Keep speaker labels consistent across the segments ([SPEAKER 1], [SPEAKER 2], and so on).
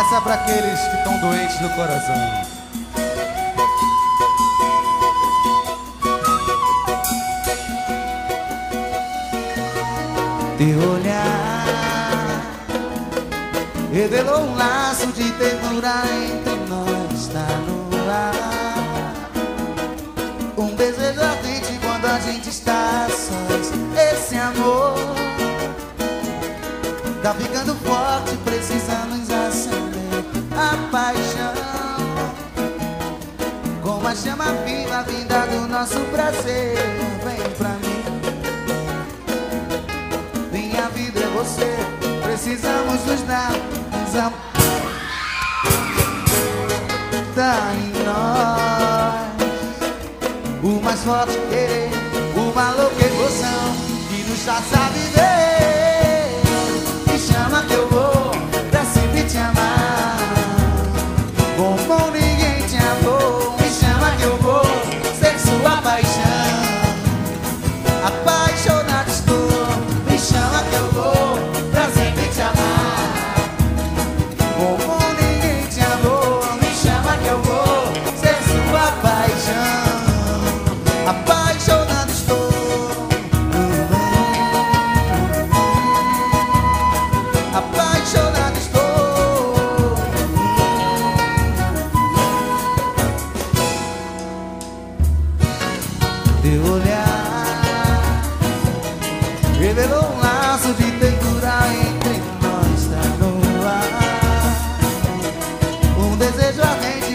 [SPEAKER 1] Essa é pra aqueles que estão doentes no coração. Teu olhar revelou um laço de ternura entre nós, está no ar. Um desejo ardente quando a gente está sós. Esse amor tá ficando forte, precisamos acender nosso prazer, vem pra mim. Minha vida é você, precisamos nos dar Tá em nós o mais forte querer, uma louca emoção que nos faça viver. Me chama que eu vou Teu olhar revelou um laço de ternura entre nós, tá no ar. Um desejo ardente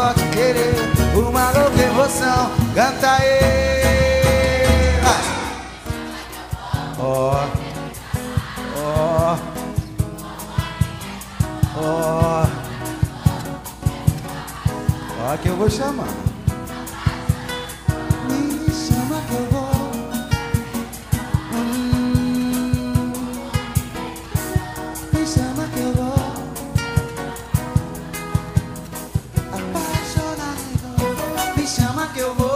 [SPEAKER 1] forte querer, uma louca emoção Canta aí. Vai. Ó. Ó. Ó. Ó que eu vou chamar que eu vou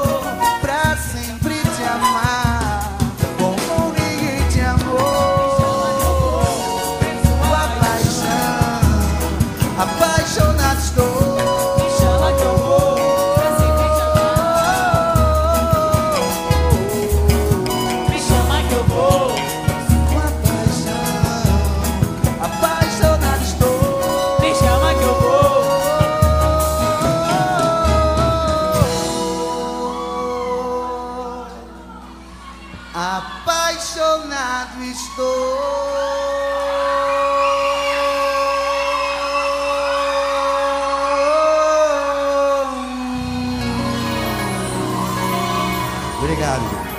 [SPEAKER 1] estou. Obrigado.